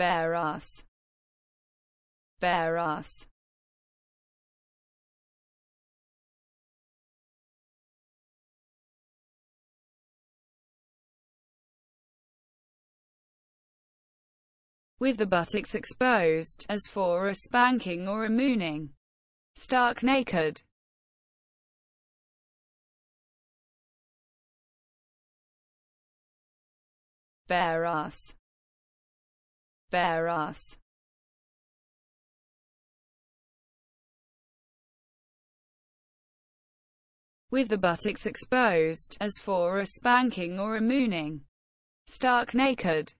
bare ass, ass, with the buttocks exposed, as for a spanking or a mooning. Stark naked. bare ass, bare ass. With the buttocks exposed, as for a spanking or a mooning. Stark naked.